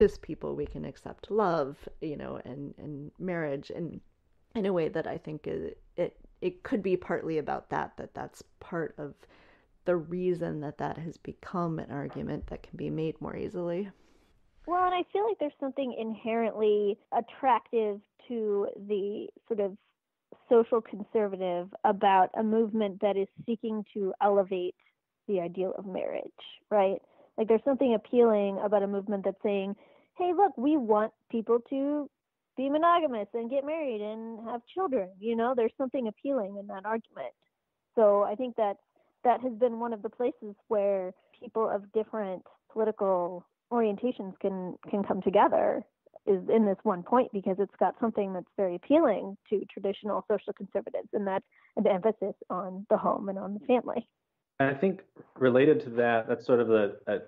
cis people we can accept love, you know, and and marriage, and in a way that I think it it, it could be partly about that that that's part of the reason that that has become an argument that can be made more easily. Well, and I feel like there's something inherently attractive to the sort of social conservative about a movement that is seeking to elevate the ideal of marriage, right? Like there's something appealing about a movement that's saying, hey, look, we want people to be monogamous and get married and have children. You know, there's something appealing in that argument. So I think that that has been one of the places where people of different political orientations can can come together is in this one point because it's got something that's very appealing to traditional social conservatives and that's an emphasis on the home and on the family. I think related to that, that's sort of a, a,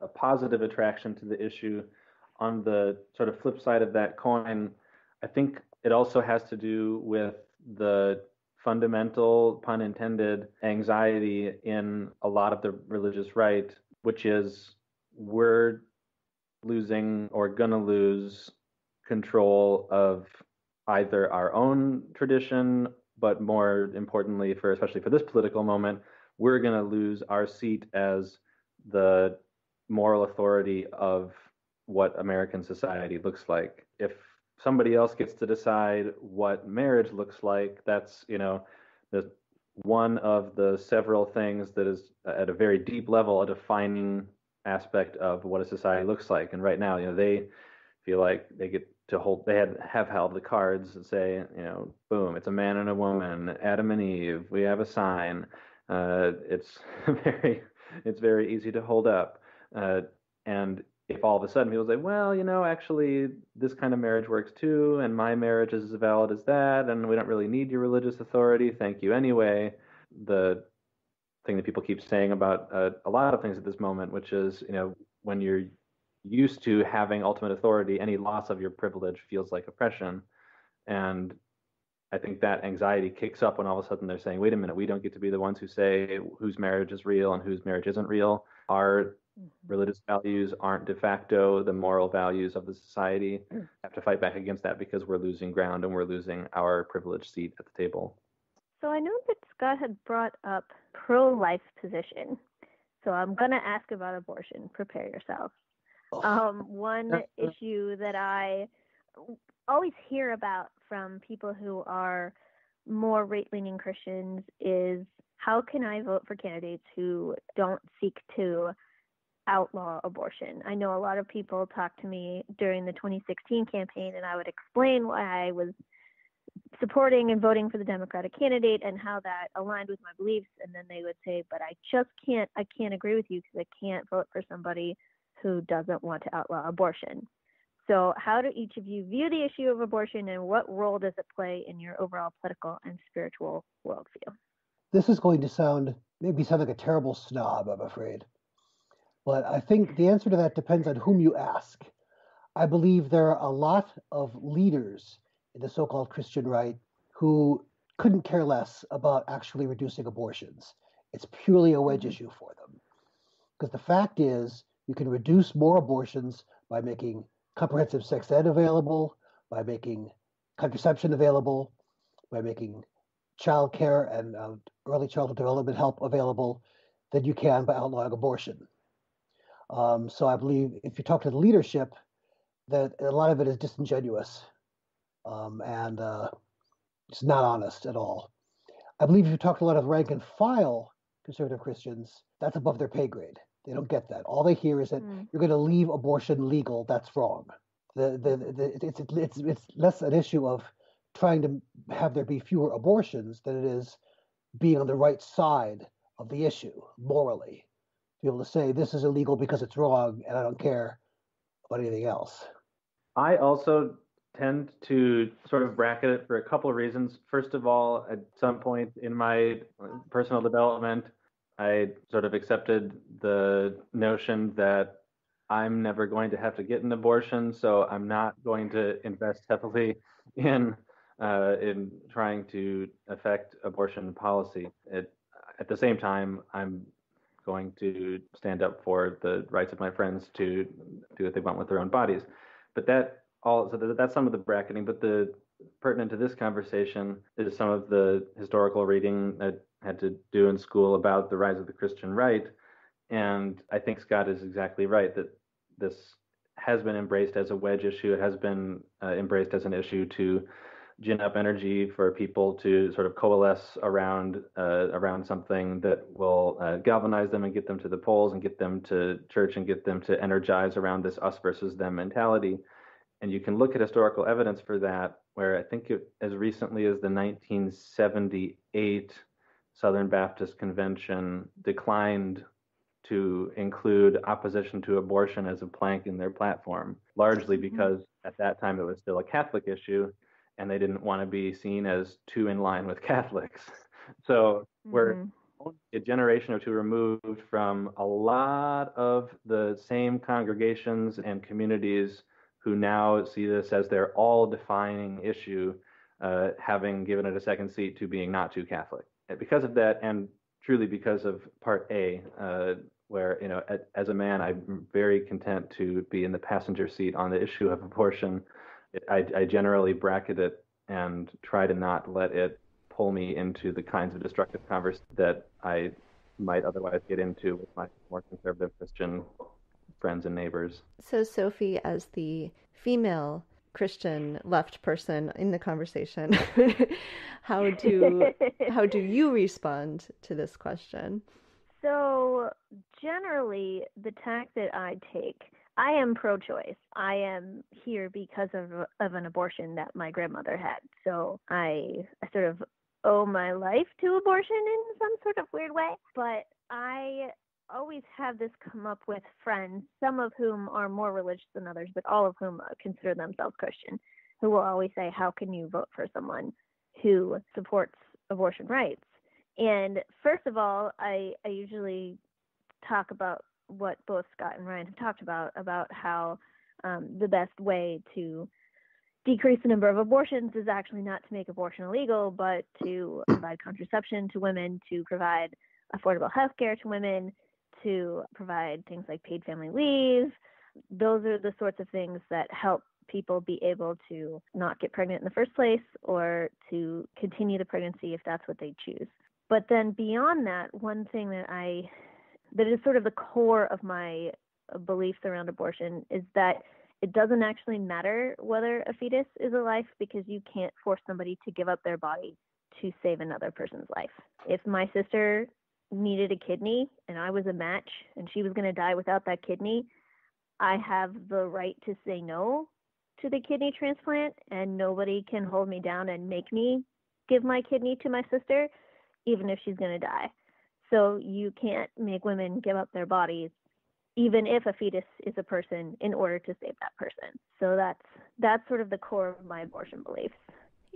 a positive attraction to the issue. On the sort of flip side of that coin, I think it also has to do with the fundamental, pun intended, anxiety in a lot of the religious right, which is we're losing or gonna lose control of either our own tradition, but more importantly, for especially for this political moment, we're gonna lose our seat as the moral authority of what American society looks like. If somebody else gets to decide what marriage looks like, that's you know, the one of the several things that is at a very deep level a defining aspect of what a society looks like. And right now, you know, they feel like they get to hold, they had have held the cards and say, you know, boom, it's a man and a woman, Adam and Eve. We have a sign. Uh, it's very, it's very easy to hold up. Uh, and if all of a sudden people say, well, you know, actually this kind of marriage works too, and my marriage is as valid as that, and we don't really need your religious authority, thank you anyway. The thing that people keep saying about uh, a lot of things at this moment, which is, you know, when you're used to having ultimate authority, any loss of your privilege feels like oppression. And I think that anxiety kicks up when all of a sudden they're saying, wait a minute, we don't get to be the ones who say whose marriage is real and whose marriage isn't real. Our mm-hmm. religious values aren't de facto the moral values of the society. Mm. have to fight back against that because we're losing ground and we're losing our privileged seat at the table. So I know that Scott had brought up pro-life position. So I'm going to ask about abortion. Prepare yourself. Oh. Um, one issue that I always hear about from people who are more right-leaning Christians is how can I vote for candidates who don't seek to outlaw abortion? I know a lot of people talk to me during the 2016 campaign, and I would explain why I was supporting and voting for the Democratic candidate and how that aligned with my beliefs. And then they would say, but I just can't, I can't agree with you because I can't vote for somebody who doesn't want to outlaw abortion. So, how do each of you view the issue of abortion and what role does it play in your overall political and spiritual worldview? This is going to sound, maybe sound like a terrible snob, I'm afraid. But I think the answer to that depends on whom you ask. I believe there are a lot of leaders in the so-called Christian right who couldn't care less about actually reducing abortions. It's purely a wedge mm-hmm. issue for them. Because the fact is, you can reduce more abortions by making comprehensive sex ed available, by making contraception available, by making child care and uh, early childhood development help available than you can by outlawing abortion. Um, so I believe if you talk to the leadership, that a lot of it is disingenuous um, and uh, it's not honest at all. I believe if you talk to a lot of rank and file conservative Christians, that's above their pay grade. They don't get that. All they hear is that mm. you're going to leave abortion legal. That's wrong. The, the, the, it's, it's, it's less an issue of trying to have there be fewer abortions than it is being on the right side of the issue morally. To be able to say this is illegal because it's wrong and I don't care about anything else. I also tend to sort of bracket it for a couple of reasons. First of all, at some point in my personal development, I sort of accepted the notion that I'm never going to have to get an abortion, so I'm not going to invest heavily in uh, in trying to affect abortion policy. It, at the same time, I'm going to stand up for the rights of my friends to do what they want with their own bodies. But that all so that's some of the bracketing. But the pertinent to this conversation is some of the historical reading that had to do in school about the rise of the Christian right. And I think Scott is exactly right that this has been embraced as a wedge issue. It has been uh, embraced as an issue to gin up energy for people to sort of coalesce around uh, around something that will uh, galvanize them and get them to the polls and get them to church and get them to energize around this us versus them mentality. And you can look at historical evidence for that, where I think it, as recently as the 1978 Southern Baptist Convention declined to include opposition to abortion as a plank in their platform, largely mm-hmm. because at that time it was still a Catholic issue and they didn't want to be seen as too in line with Catholics. So mm-hmm. we're a generation or two removed from a lot of the same congregations and communities who now see this as their all defining issue, uh, having given it a second seat to being not too Catholic. Because of that, and truly because of part A, uh, where you know, as a man, I'm very content to be in the passenger seat on the issue of abortion. I, I generally bracket it and try to not let it pull me into the kinds of destructive converse that I might otherwise get into with my more conservative Christian friends and neighbors. So, Sophy, as the female Christian left person in the conversation, how do how do you respond to this question? So, generally, the tack that I take I am pro-choice. I am here because of of an abortion that my grandmother had. So I, I sort of owe my life to abortion in some sort of weird way. But I always have this come up with friends, some of whom are more religious than others, but all of whom consider themselves Christian, who will always say, "How can you vote for someone who supports abortion rights?" And first of all, I I usually talk about what both Scott and Ryan have talked about about how um, the best way to decrease the number of abortions is actually not to make abortion illegal, but to provide contraception to women, to provide affordable health care to women, to provide things like paid family leave. Those are the sorts of things that help people be able to not get pregnant in the first place or to continue the pregnancy if that's what they choose. But then beyond that, one thing that I that is sort of the core of my beliefs around abortion is that it doesn't actually matter whether a fetus is a life because you can't force somebody to give up their body to save another person's life. If my sister needed a kidney and I was a match and she was going to die without that kidney, I have the right to say no to the kidney transplant and nobody can hold me down and make me give my kidney to my sister even if she's going to die. So you can't make women give up their bodies even if a fetus is a person in order to save that person. So that's that's sort of the core of my abortion beliefs.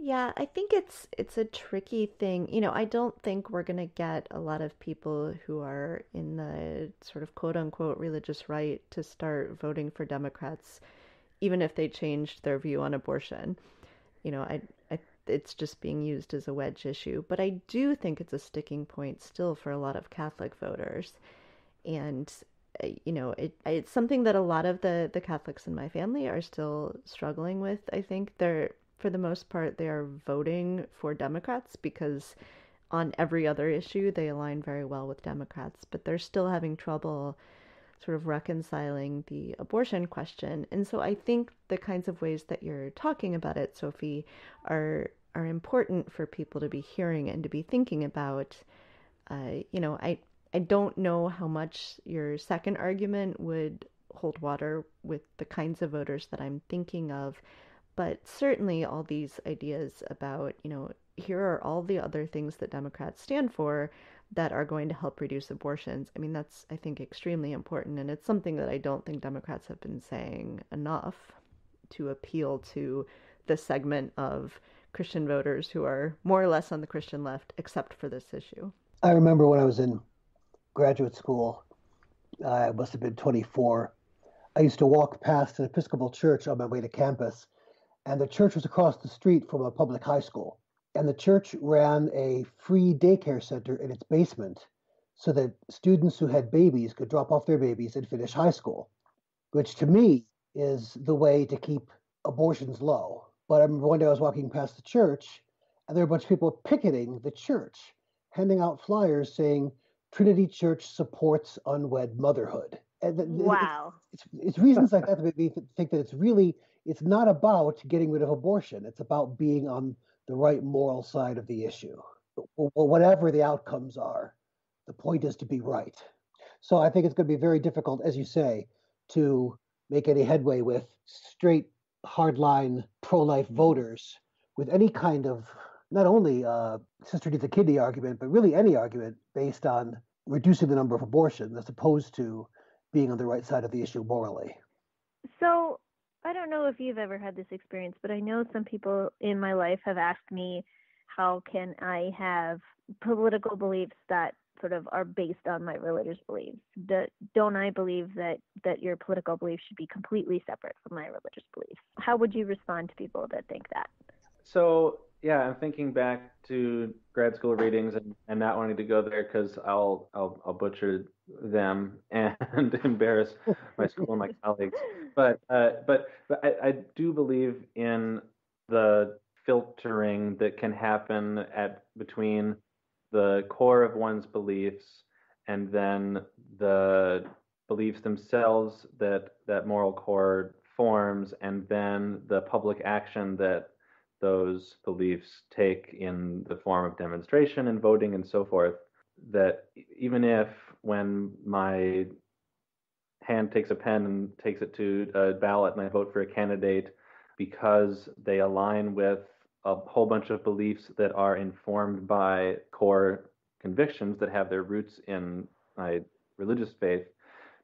Yeah, I think it's it's a tricky thing. You know, I don't think we're going to get a lot of people who are in the sort of quote unquote religious right to start voting for Democrats even if they changed their view on abortion. You know, I I it's just being used as a wedge issue. But I do think it's a sticking point still for a lot of Catholic voters. And, uh, you know, it, it's something that a lot of the, the Catholics in my family are still struggling with. I think they're, for the most part, they are voting for Democrats because on every other issue they align very well with Democrats, but they're still having trouble sort of reconciling the abortion question. And so I think the kinds of ways that you're talking about it, Sophy, are are important for people to be hearing and to be thinking about. Uh, you know, I I don't know how much your second argument would hold water with the kinds of voters that I'm thinking of, but certainly all these ideas about, you know, here are all the other things that Democrats stand for that are going to help reduce abortions. I mean, that's, I think, extremely important. And it's something that I don't think Democrats have been saying enough to appeal to the segment of Christian voters who are more or less on the Christian left, except for this issue. I remember when I was in graduate school, I must have been 24. I used to walk past an Episcopal church on my way to campus, and the church was across the street from a public high school and the church ran a free daycare center in its basement so that students who had babies could drop off their babies and finish high school, which to me is the way to keep abortions low. But I remember one day I was walking past the church and there were a bunch of people picketing the church, handing out flyers saying Trinity Church supports unwed motherhood. And wow. It's, it's, it's reasons like that that make me think that it's really, it's not about getting rid of abortion. It's about being on the right moral side of the issue. Whatever the outcomes are, the point is to be right. So I think it's going to be very difficult, as you say, to make any headway with straight, hardline pro life voters with any kind of not only uh, sister needs a kidney argument, but really any argument based on reducing the number of abortions as opposed to being on the right side of the issue morally. So I don't know if you've ever had this experience, but I know some people in my life have asked me, how can I have political beliefs that sort of are based on my religious beliefs? That don't I believe that, that your political beliefs should be completely separate from my religious beliefs? How would you respond to people that think that? So yeah, I'm thinking back to grad school readings and, and not wanting to go there because I'll, I'll I'll butcher them and embarrass my school and my colleagues. But uh, but but I, I do believe in the filtering that can happen at between the core of one's beliefs and then the beliefs themselves that that moral core forms and then the public action that those beliefs take in the form of demonstration and voting and so forth, that even if when my hand takes a pen and takes it to a ballot and I vote for a candidate because they align with a whole bunch of beliefs that are informed by core convictions that have their roots in my religious faith,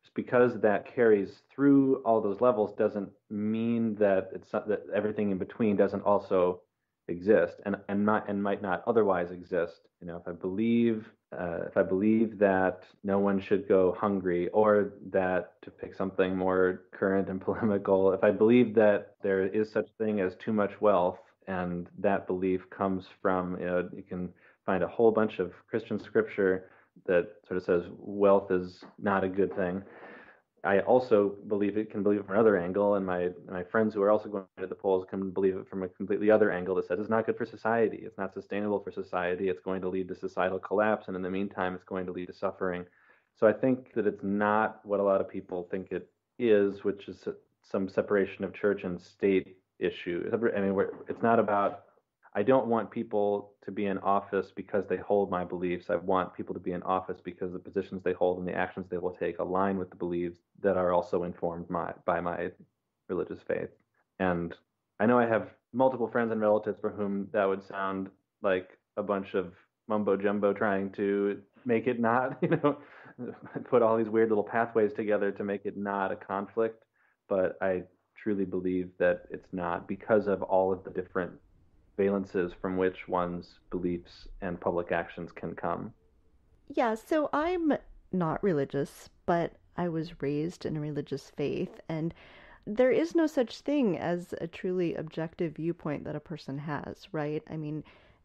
just because that carries through all those levels doesn't mean that it's not, that everything in between doesn't also exist and and not and might not otherwise exist. You know, if I believe uh, if I believe that no one should go hungry, or that to pick something more current and polemical, if I believe that there is such thing as too much wealth, and that belief comes from you know you can find a whole bunch of Christian scripture that sort of says wealth is not a good thing. I also believe it can believe it from another angle, and my my friends who are also going to the polls can believe it from a completely other angle that says it's not good for society, it's not sustainable for society, it's going to lead to societal collapse, and in the meantime, it's going to lead to suffering. So I think that it's not what a lot of people think it is, which is some separation of church and state issue. I mean, it's not about I don't want people to be in office because they hold my beliefs. I want people to be in office because the positions they hold and the actions they will take align with the beliefs that are also informed my, by my religious faith. And I know I have multiple friends and relatives for whom that would sound like a bunch of mumbo jumbo trying to make it not, you know, put all these weird little pathways together to make it not a conflict. But I truly believe that it's not because of all of the different valences from which one's beliefs and public actions can come. Yeah, so I'm not religious, but I was raised in a religious faith, and there is no such thing as a truly objective viewpoint that a person has, right? I mean,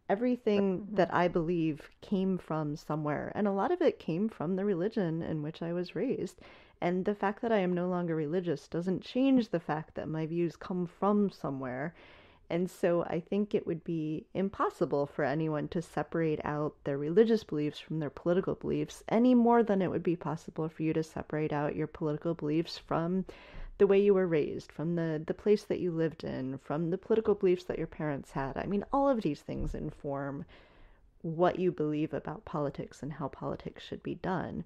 everything mm-hmm. that I believe came from somewhere, and a lot of it came from the religion in which I was raised. And the fact that I am no longer religious doesn't change the fact that my views come from somewhere. And so I think it would be impossible for anyone to separate out their religious beliefs from their political beliefs any more than it would be possible for you to separate out your political beliefs from the way you were raised, from the, the place that you lived in, from the political beliefs that your parents had. I mean, all of these things inform what you believe about politics and how politics should be done.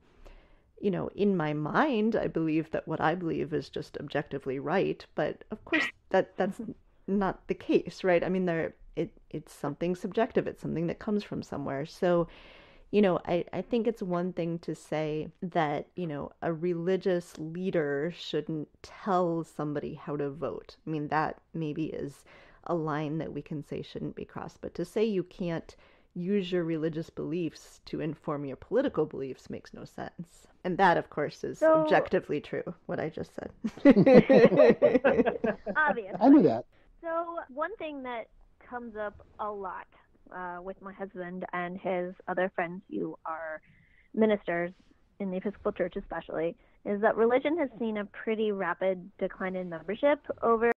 You know, in my mind, I believe that what I believe is just objectively right, but of course that that's not the case, right? I mean, there it it's something subjective. It's something that comes from somewhere. So, you know, I, I think it's one thing to say that, you know, a religious leader shouldn't tell somebody how to vote. I mean, that maybe is a line that we can say shouldn't be crossed. But to say you can't use your religious beliefs to inform your political beliefs makes no sense. And that, of course, is so, objectively true, what I just said. Obviously. I knew that. So, one thing that comes up a lot uh, with my husband and his other friends who are ministers in the Episcopal Church, especially, is that religion has seen a pretty rapid decline in membership over